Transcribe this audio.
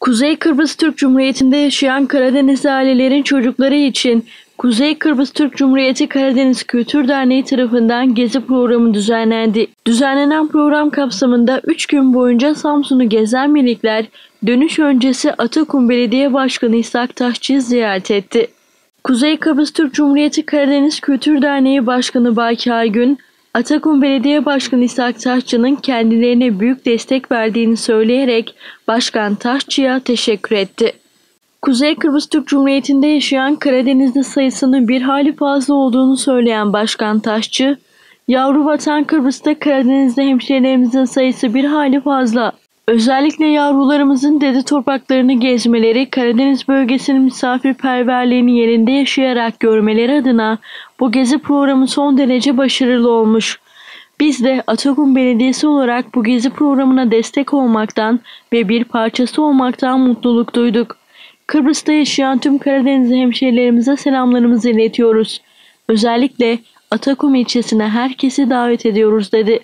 Kuzey Kıbrıs Türk Cumhuriyeti'nde yaşayan Karadeniz ailelerin çocukları için Kuzey Kıbrıs Türk Cumhuriyeti Karadeniz Kültür Derneği tarafından gezi programı düzenlendi. Düzenlenen program kapsamında 3 gün boyunca Samsun'u gezen minikler dönüş öncesi Atakum Belediye Başkanı İshak Taşçı'yı ziyaret etti. Kuzey Kıbrıs Türk Cumhuriyeti Karadeniz Kültür Derneği Başkanı Baki Aygün, Atakum Belediye Başkanı İshak Taşçı'nın kendilerine büyük destek verdiğini söyleyerek Başkan Taşçı'ya teşekkür etti. Kuzey Kıbrıs Türk Cumhuriyeti'nde yaşayan Karadenizli sayısının bir hali fazla olduğunu söyleyen Başkan Taşçı, yavru vatan Kıbrıs'ta Karadeniz'de hemşehrilerimizin sayısı bir hali fazla. Özellikle yavrularımızın dede topraklarını gezmeleri, Karadeniz bölgesinin misafirperverliğini yerinde yaşayarak görmeleri adına bu gezi programı son derece başarılı olmuş. Biz de Atakum Belediyesi olarak bu gezi programına destek olmaktan ve bir parçası olmaktan mutluluk duyduk. Kıbrıs'ta yaşayan tüm Karadenizli hemşehrilerimize selamlarımızı iletiyoruz. Özellikle Atakum ilçesine herkesi davet ediyoruz dedi.